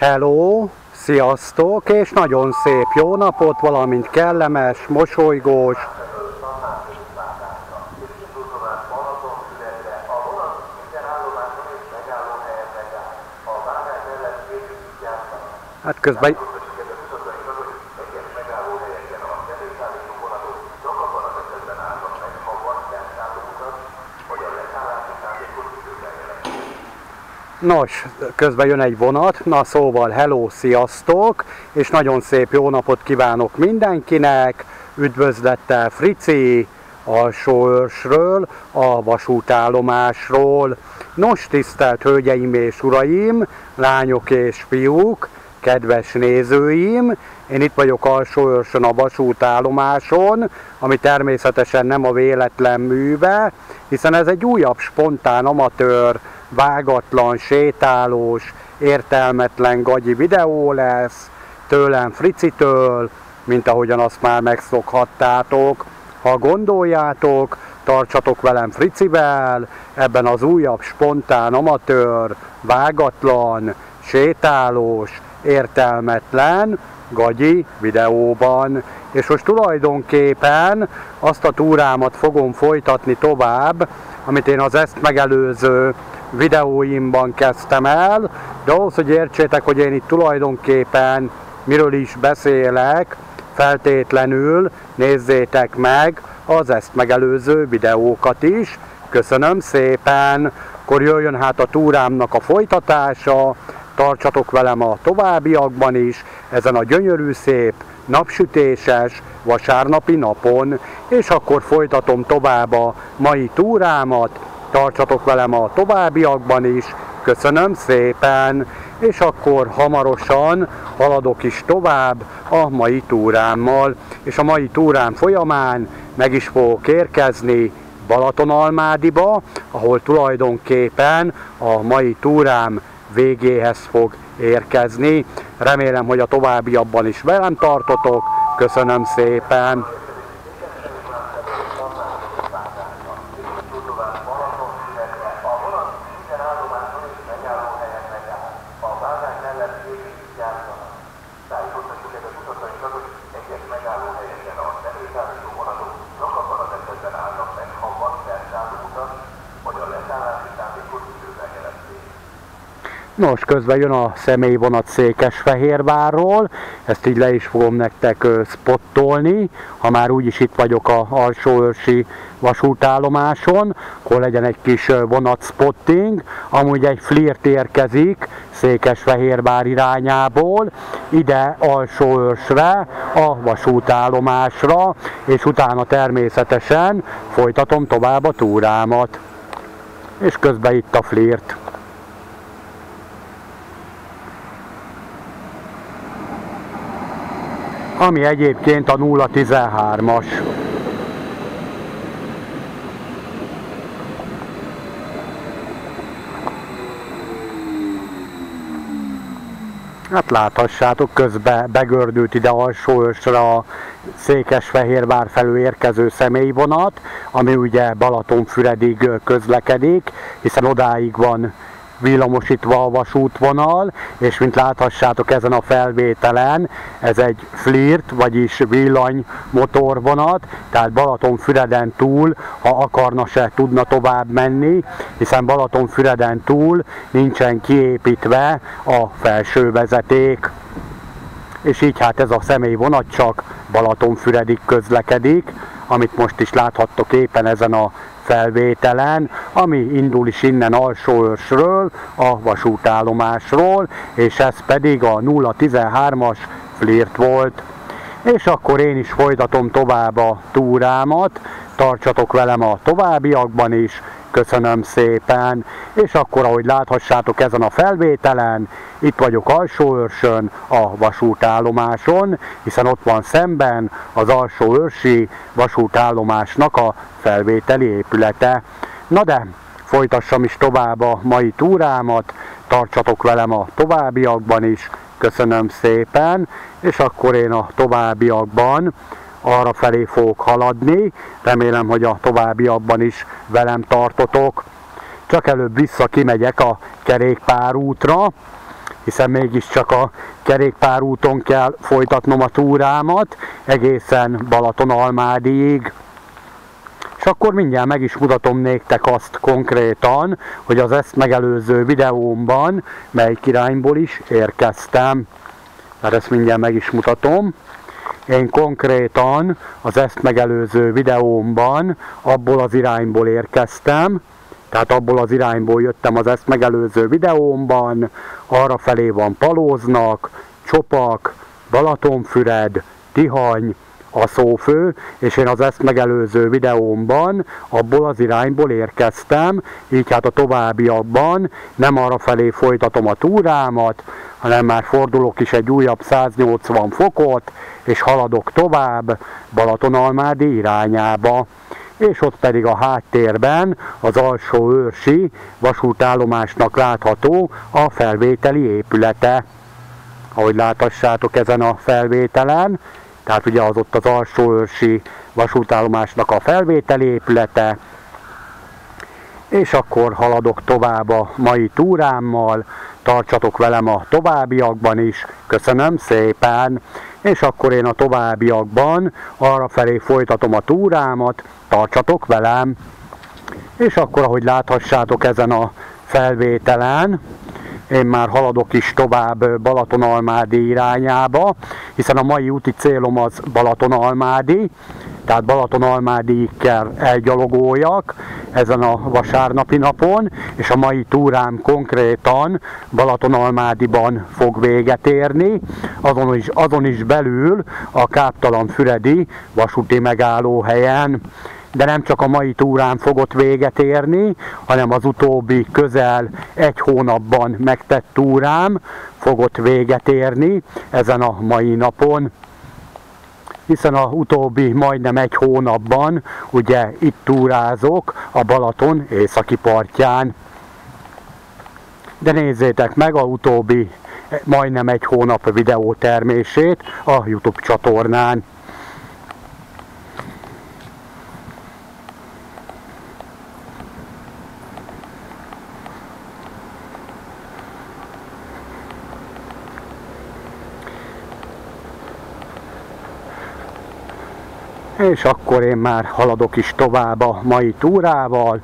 Hello, sziasztok, és nagyon szép jó napot, valamint kellemes, mosolygós, Hát közben Nos, közben jön egy vonat, na szóval hello, sziasztok, és nagyon szép jó napot kívánok mindenkinek, üdvözlettel Frici, alsóőrsről, a vasútállomásról. Nos, tisztelt hölgyeim és uraim, lányok és fiúk, kedves nézőim, én itt vagyok alsóőrsön a vasútállomáson, ami természetesen nem a véletlen műve, hiszen ez egy újabb spontán amatőr vágatlan, sétálós, értelmetlen gagyi videó lesz, tőlem Fricitől, mint ahogyan azt már megszokhattátok. Ha gondoljátok, tartsatok velem Fricivel, ebben az újabb, spontán, amatőr, vágatlan, sétálós, értelmetlen, gagyi videóban. És most tulajdonképpen azt a túrámat fogom folytatni tovább, amit én az ezt megelőző videóimban kezdtem el, de ahhoz, hogy értsétek, hogy én itt tulajdonképpen miről is beszélek, feltétlenül nézzétek meg az ezt megelőző videókat is. Köszönöm szépen! Akkor jöjjön hát a túrámnak a folytatása, tartsatok velem a továbbiakban is, ezen a gyönyörű szép, napsütéses, vasárnapi napon, és akkor folytatom tovább a mai túrámat, tartsatok velem a továbbiakban is, köszönöm szépen, és akkor hamarosan haladok is tovább a mai túrámmal, és a mai túrám folyamán meg is fogok érkezni Balatonalmádiba, ahol tulajdonképpen a mai túrám végéhez fog érkezni. Remélem, hogy a továbbiakban is velem tartotok. Köszönöm szépen! Nos, közben jön a személyvonat Székesfehérvárról, ezt így le is fogom nektek spottolni, ha már úgyis itt vagyok a alsóőrsi vasútállomáson, akkor legyen egy kis vonat spotting, amúgy egy flirt érkezik Székesfehérvár irányából, ide alsóőrsre, a vasútállomásra, és utána természetesen folytatom tovább a túrámat. És közben itt a flirt. Ami egyébként a 013-as. Hát láthassátok, közben begördült ide alsóösre a Székesfehérvár felől érkező személyvonat, ami ugye Balatonfüredig közlekedik, hiszen odáig van villamosítva a vasútvonal, és mint láthassátok ezen a felvételen, ez egy flirt, vagyis villany motorvonat, tehát Balatonfüreden túl, ha akarna se tudna tovább menni, hiszen Balatonfüreden túl nincsen kiépítve a felső vezeték. És így hát ez a személyvonat csak Balatonfüredig közlekedik, amit most is láthattok éppen ezen a felvételen, ami indul is innen Alsóörsről, a vasútállomásról, és ez pedig a 013-as flirt volt. És akkor én is folytatom tovább a túrámat, tartsatok velem a továbbiakban is, Köszönöm szépen, és akkor ahogy láthassátok ezen a felvételen, itt vagyok Alsóőrsön, a vasútállomáson, hiszen ott van szemben az Alsóőrsi vasútállomásnak a felvételi épülete. Na de, folytassam is tovább a mai túrámat, tartsatok velem a továbbiakban is, köszönöm szépen, és akkor én a továbbiakban arra felé fogok haladni. Remélem, hogy a továbbiakban is velem tartotok. Csak előbb vissza kimegyek a kerékpárútra, hiszen mégiscsak a kerékpárúton kell folytatnom a túrámat egészen Balaton-Almádiig. És akkor mindjárt meg is mutatom néktek azt konkrétan, hogy az ezt megelőző videómban melyik irányból is érkeztem. Tehát ezt mindjárt meg is mutatom. Én konkrétan az ezt megelőző videómban abból az irányból érkeztem, tehát abból az irányból jöttem az ezt megelőző videómban, arra felé van Palóznak, Csopak, Balatonfüred, Tihany, a szófő, és én az ezt megelőző videómban abból az irányból érkeztem, így hát a továbbiakban nem arra felé folytatom a túrámat, hanem már fordulok is egy újabb 180 fokot, és haladok tovább Balatonalmádi irányába és ott pedig a háttérben az alsó őrsi vasútállomásnak látható a felvételi épülete. Ahogy láthatsátok ezen a felvételen, tehát ugye az ott az alsó őrsi vasútállomásnak a felvételi épülete, és akkor haladok tovább a mai túrámmal, tartsatok velem a továbbiakban is, köszönöm szépen, és akkor én a továbbiakban arra felé folytatom a túrámat, tartsatok velem, és akkor ahogy láthassátok ezen a felvételen, én már haladok is tovább Balatonalmádi irányába, hiszen a mai úti célom az Balatonalmádi, tehát Balatonalmádig kell elgyalogoljak ezen a vasárnapi napon, és a mai túrám konkrétan Balatonalmádiban fog véget érni, azon is, azon is belül a Káptalan Füredi vasúti megállóhelyen de nem csak a mai túrán fogott véget érni, hanem az utóbbi közel egy hónapban megtett túrám fogott véget érni ezen a mai napon hiszen a utóbbi majdnem egy hónapban ugye itt túrázok a Balaton északi partján. De nézzétek meg a utóbbi majdnem egy hónap videótermését a YouTube csatornán. És akkor én már haladok is tovább a mai túrával,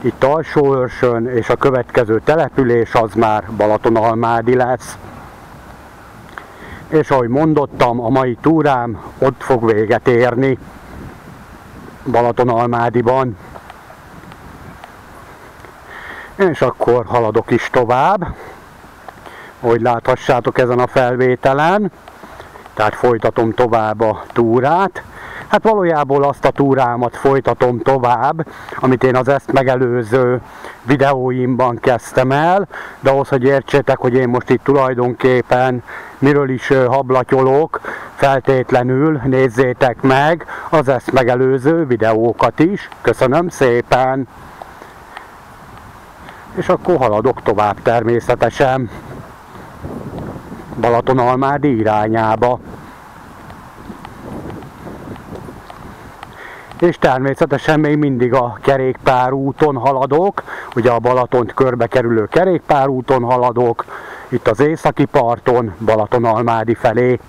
itt Alsóörsön, és a következő település az már Balatonalmádi lesz. És ahogy mondottam, a mai túrám ott fog véget érni, Balatonalmádiban. És akkor haladok is tovább, ahogy láthassátok ezen a felvételen. Tehát folytatom tovább a túrát. Hát valójában azt a túrámat folytatom tovább, amit én az ezt megelőző videóimban kezdtem el, de ahhoz, hogy értsétek, hogy én most itt tulajdonképpen miről is hablatyolok, feltétlenül nézzétek meg az ezt megelőző videókat is. Köszönöm szépen! És akkor haladok tovább természetesen Balatonalmádi irányába. és természetesen még mindig a kerékpárúton haladok, ugye a Balatont körbe kerülő kerékpárúton haladok, itt az északi parton, Balatonalmádi felé.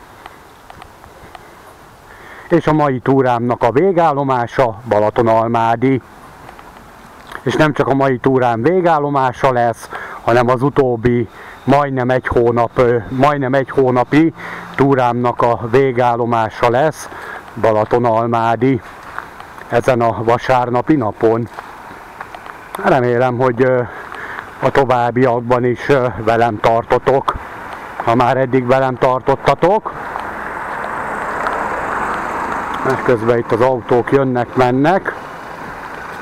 És a mai túrámnak a végállomása Balatonalmádi. És nem csak a mai túrám végállomása lesz, hanem az utóbbi majdnem egy, hónap, majdnem egy hónapi túrámnak a végállomása lesz Balatonalmádi ezen a vasárnapi napon. Remélem, hogy a továbbiakban is velem tartotok, ha már eddig velem tartottatok. Mert közben itt az autók jönnek, mennek,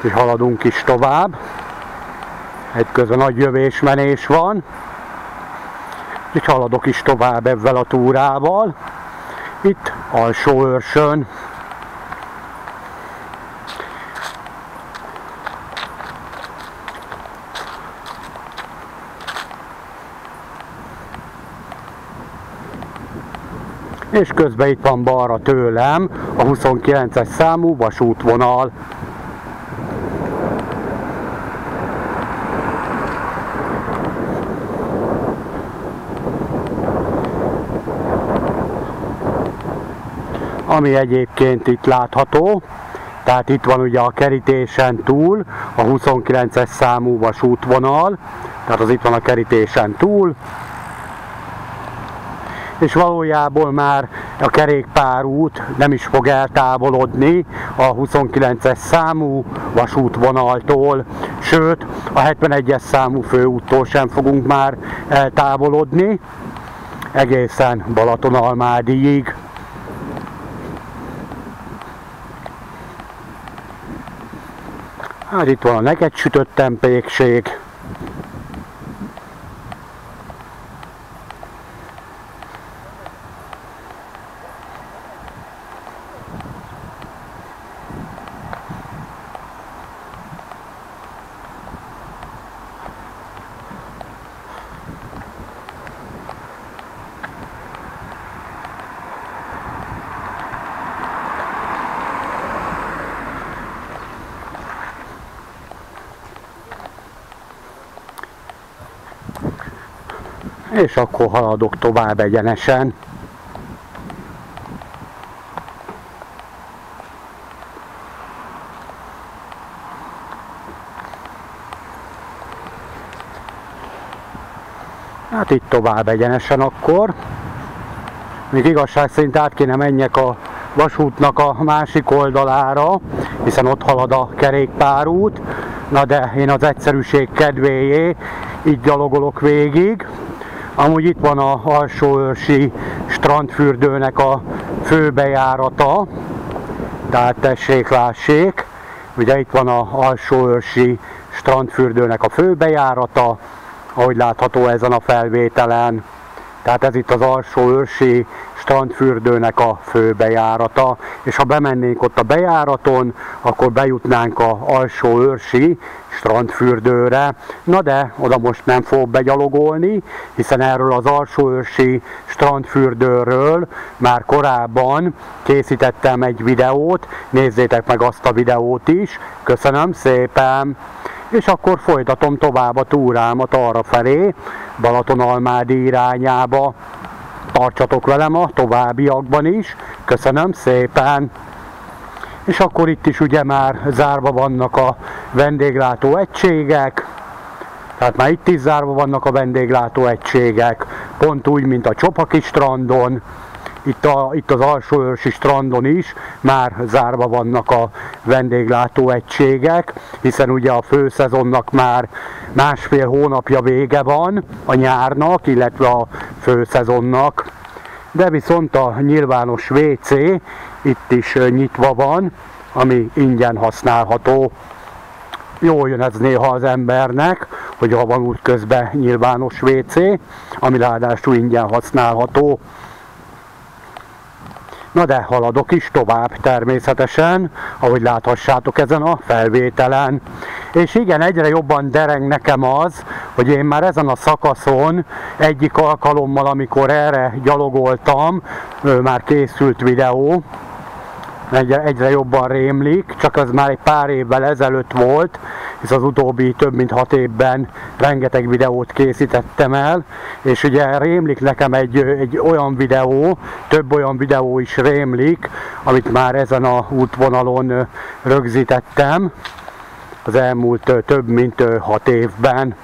és haladunk is tovább. Egy közben nagy jövésmenés van, és haladok is tovább ebben a túrával. Itt alsó őrsön és közben itt van balra tőlem a 29-es számú vasútvonal. Ami egyébként itt látható. Tehát itt van ugye a kerítésen túl a 29-es számú vasútvonal, tehát az itt van a kerítésen túl, és valójában már a kerékpárút nem is fog eltávolodni a 29-es számú vasútvonaltól, sőt a 71-es számú főúttól sem fogunk már eltávolodni, egészen Balatonalmádiig. Hát itt van a neked sütött tempékség. És akkor haladok tovább egyenesen. Hát itt tovább egyenesen akkor. Még igazság szerint át kéne menjek a vasútnak a másik oldalára, hiszen ott halad a kerékpárút. Na de én az egyszerűség kedvéjé így gyalogolok végig. Amúgy itt van a alsóőrsi strandfürdőnek a főbejárata, tehát tessék, lássék. Ugye itt van a alsóőrsi strandfürdőnek a főbejárata, ahogy látható ezen a felvételen. Tehát ez itt az alsóőrsi strandfürdőnek a főbejárata, és ha bemennénk ott a bejáraton, akkor bejutnánk a alsó őrsi strandfürdőre. Na de, oda most nem fog begyalogolni, hiszen erről az alsó őrsi strandfürdőről már korábban készítettem egy videót, nézzétek meg azt a videót is, köszönöm szépen! és akkor folytatom tovább a túrámat arra felé, Balatonalmádi irányába tartsatok velem a továbbiakban is. Köszönöm szépen! És akkor itt is ugye már zárva vannak a vendéglátó egységek, tehát már itt is zárva vannak a vendéglátó egységek, pont úgy, mint a Csopaki strandon, itt, a, itt az alsóőrsi strandon is már zárva vannak a vendéglátó egységek, hiszen ugye a főszezonnak már másfél hónapja vége van a nyárnak, illetve a főszezonnak, de viszont a nyilvános WC itt is nyitva van, ami ingyen használható. Jól jön ez néha az embernek, hogy ha van útközben nyilvános WC, ami ráadásul ingyen használható. Na de haladok is tovább természetesen, ahogy láthassátok ezen a felvételen. És igen, egyre jobban dereng nekem az, hogy én már ezen a szakaszon egyik alkalommal, amikor erre gyalogoltam, már készült videó, egyre, egyre jobban rémlik, csak az már egy pár évvel ezelőtt volt, hisz az utóbbi több mint hat évben rengeteg videót készítettem el, és ugye rémlik nekem egy, egy olyan videó, több olyan videó is rémlik, amit már ezen a útvonalon rögzítettem az elmúlt több mint hat évben.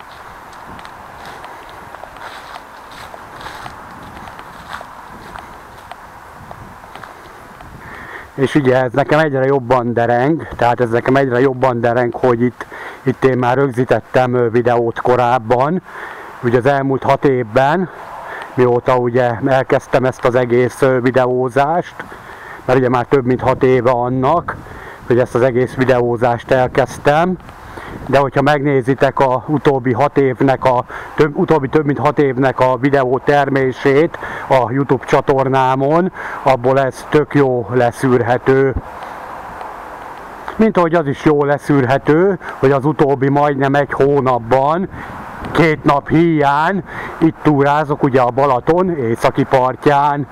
És ugye ez nekem egyre jobban dereng, tehát ez nekem egyre jobban dereng, hogy itt, itt én már rögzítettem videót korábban, ugye az elmúlt hat évben, mióta ugye elkezdtem ezt az egész videózást, mert ugye már több mint hat éve annak, hogy ezt az egész videózást elkezdtem, de hogyha megnézitek a utóbbi hat évnek a több, utóbbi több mint hat évnek a videó termését a YouTube csatornámon, abból ez tök jó leszűrhető. Mint ahogy az is jó leszűrhető, hogy az utóbbi majdnem egy hónapban két nap híján itt túrázok ugye a Balaton északi partján,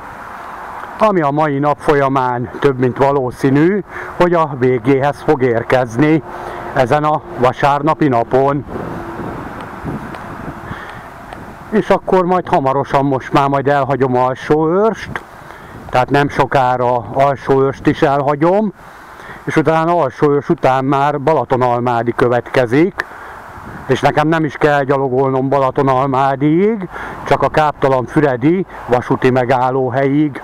ami a mai nap folyamán több mint valószínű, hogy a végéhez fog érkezni ezen a vasárnapi napon. És akkor majd hamarosan most már majd elhagyom alsó őrst, tehát nem sokára Alsóöst is elhagyom, és utána Alsóös után már Balatonalmádi következik, és nekem nem is kell gyalogolnom Balatonalmádiig, csak a Káptalan Füredi vasúti megállóhelyig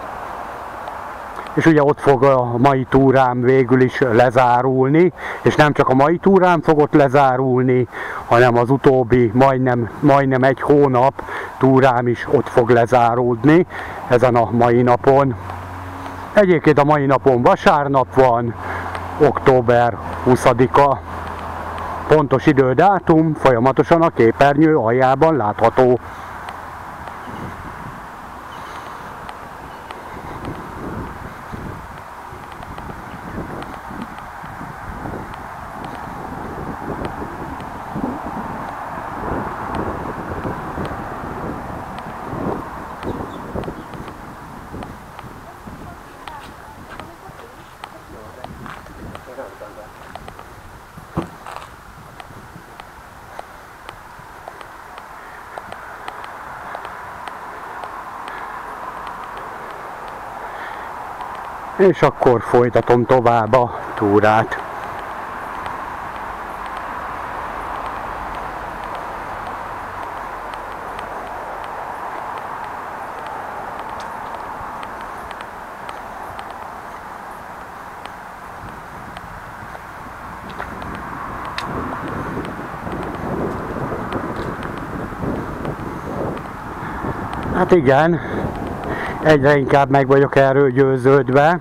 és ugye ott fog a mai túrám végül is lezárulni, és nem csak a mai túrám fog ott lezárulni, hanem az utóbbi majdnem, majdnem egy hónap túrám is ott fog lezárulni ezen a mai napon. Egyébként a mai napon vasárnap van, október 20-a. Pontos idődátum folyamatosan a képernyő aljában látható. És akkor folytatom tovább a túrát. Hát igen, egyre inkább meg vagyok erről győződve,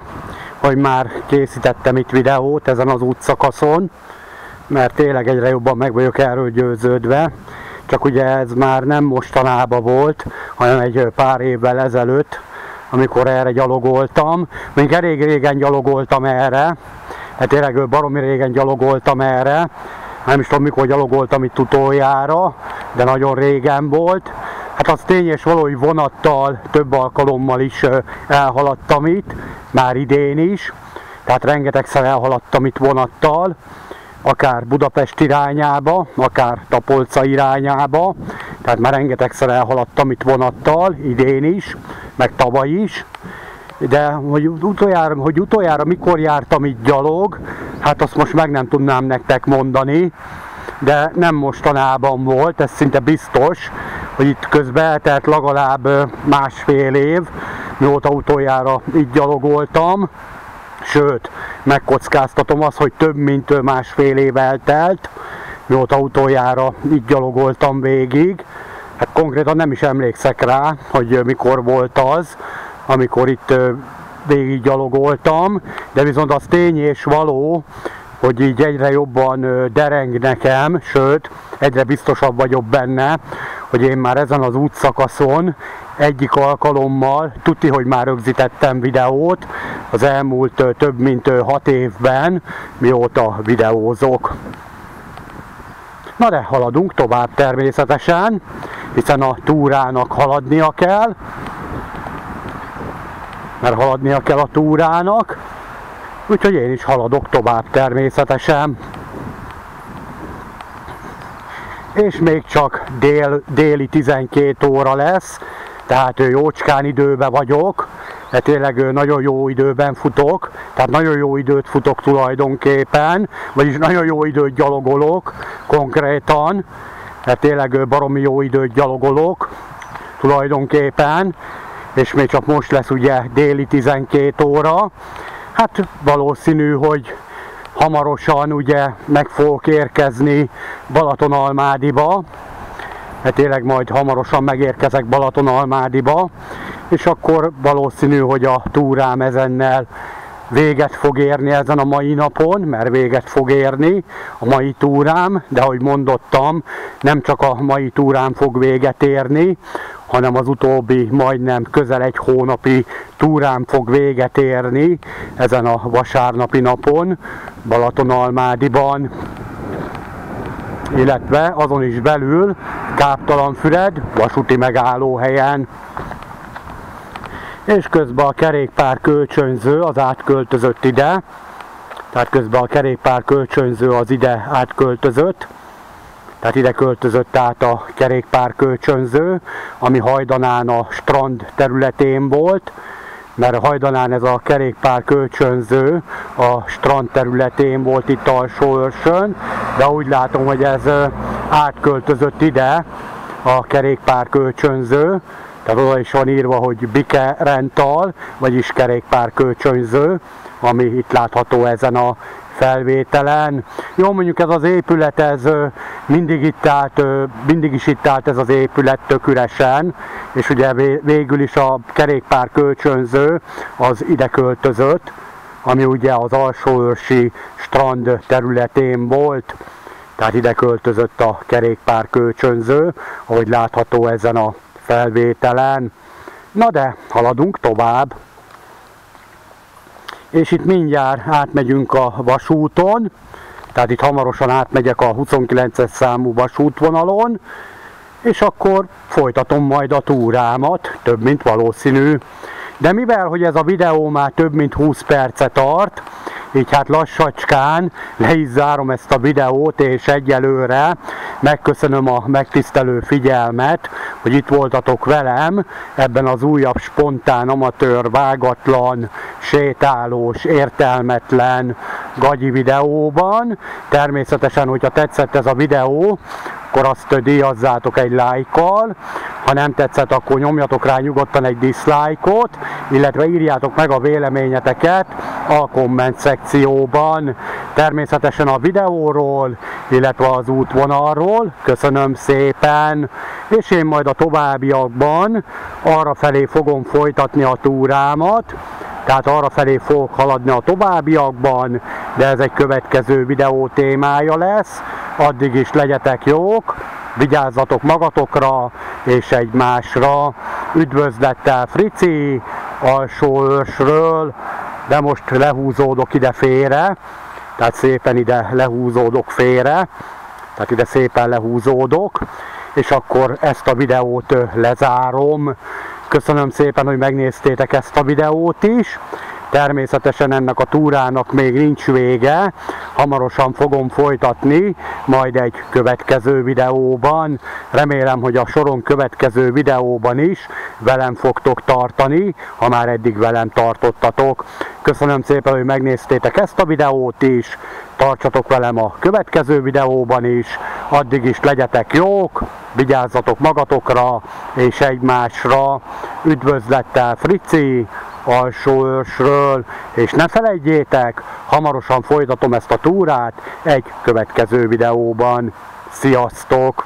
hogy már készítettem itt videót ezen az útszakaszon, mert tényleg egyre jobban meg vagyok erről győződve, csak ugye ez már nem mostanában volt, hanem egy pár évvel ezelőtt, amikor erre gyalogoltam. Még elég régen gyalogoltam erre, hát tényleg baromi régen gyalogoltam erre, nem is tudom mikor gyalogoltam itt utoljára, de nagyon régen volt. Hát az tény és való, hogy vonattal több alkalommal is elhaladtam itt, már idén is, tehát rengetegszer elhaladtam itt vonattal, akár Budapest irányába, akár Tapolca irányába, tehát már rengetegszer elhaladtam itt vonattal, idén is, meg tavaly is, de hogy utoljára, hogy utoljára mikor jártam itt gyalog, hát azt most meg nem tudnám nektek mondani, de nem mostanában volt, ez szinte biztos, hogy itt közben eltelt legalább másfél év, mióta utoljára így gyalogoltam, sőt, megkockáztatom azt, hogy több mint másfél év eltelt, mióta utoljára így gyalogoltam végig. Hát konkrétan nem is emlékszek rá, hogy mikor volt az, amikor itt végig gyalogoltam, de viszont az tény és való, hogy így egyre jobban dereng nekem, sőt, egyre biztosabb vagyok benne, hogy én már ezen az útszakaszon egyik alkalommal, tuti, hogy már rögzítettem videót az elmúlt több mint hat évben, mióta videózok. Na de haladunk tovább természetesen, hiszen a túrának haladnia kell, mert haladnia kell a túrának, úgyhogy én is haladok tovább természetesen. És még csak dél, déli 12 óra lesz, tehát jócskán időben vagyok, de tényleg nagyon jó időben futok, tehát nagyon jó időt futok tulajdonképpen, vagyis nagyon jó időt gyalogolok konkrétan, tehát tényleg baromi jó időt gyalogolok tulajdonképpen, és még csak most lesz ugye déli 12 óra, hát valószínű, hogy hamarosan ugye meg fogok érkezni Balatonalmádiba, mert tényleg majd hamarosan megérkezek Balatonalmádiba, és akkor valószínű, hogy a túrám ezennel véget fog érni ezen a mai napon, mert véget fog érni a mai túrám, de ahogy mondottam, nem csak a mai túrám fog véget érni, hanem az utóbbi majdnem közel egy hónapi túrám fog véget érni ezen a vasárnapi napon Balatonalmádiban illetve azon is belül Káptalanfüred vasúti megállóhelyen. És közben a kerékpár kölcsönző az átköltözött ide, tehát közben a kerékpár kölcsönző az ide átköltözött, tehát ide költözött át a kerékpár kölcsönző, ami hajdanán a strand területén volt, mert hajdanán ez a kerékpár kölcsönző a strand területén volt itt alsó őrsön, de úgy látom, hogy ez átköltözött ide a kerékpár kölcsönző, tehát oda is van írva, hogy Bike Rental, vagyis kerékpár kölcsönző, ami itt látható ezen a felvételen. Jó, mondjuk ez az épület, ez mindig itt állt, mindig is itt állt ez az épület tök üresen, és ugye végül is a kerékpár kölcsönző az ide költözött, ami ugye az alsóőrsi strand területén volt, tehát ide költözött a kerékpár kölcsönző, ahogy látható ezen a felvételen. Na de, haladunk tovább és itt mindjárt átmegyünk a vasúton, tehát itt hamarosan átmegyek a 29-es számú vasútvonalon, és akkor folytatom majd a túrámat, több mint valószínű. De mivel, hogy ez a videó már több mint 20 percet tart, így hát lassacskán le is zárom ezt a videót, és egyelőre megköszönöm a megtisztelő figyelmet, hogy itt voltatok velem ebben az újabb spontán, amatőr, vágatlan, sétálós, értelmetlen gagyi videóban. Természetesen, hogyha tetszett ez a videó, akkor azt díjazzátok egy lájkkal, ha nem tetszett, akkor nyomjatok rá nyugodtan egy dislike-ot, illetve írjátok meg a véleményeteket a komment szekcióban. Természetesen a videóról, illetve az útvonalról. Köszönöm szépen, és én majd a továbbiakban arra felé fogom folytatni a túrámat, tehát arra felé fogok haladni a továbbiakban, de ez egy következő videó témája lesz. Addig is legyetek jók, vigyázzatok magatokra és egymásra. Üdvözlettel Frici, alsó őrsről, de most lehúzódok ide félre, tehát szépen ide lehúzódok félre, tehát ide szépen lehúzódok, és akkor ezt a videót lezárom. Köszönöm szépen, hogy megnéztétek ezt a videót is. Természetesen ennek a túrának még nincs vége, hamarosan fogom folytatni, majd egy következő videóban. Remélem, hogy a soron következő videóban is velem fogtok tartani, ha már eddig velem tartottatok. Köszönöm szépen, hogy megnéztétek ezt a videót is, tartsatok velem a következő videóban is, addig is legyetek jók, vigyázzatok magatokra és egymásra. Üdvözlettel Frici, alsóőrsről, és ne felejtjétek, hamarosan folytatom ezt a túrát egy következő videóban. Sziasztok!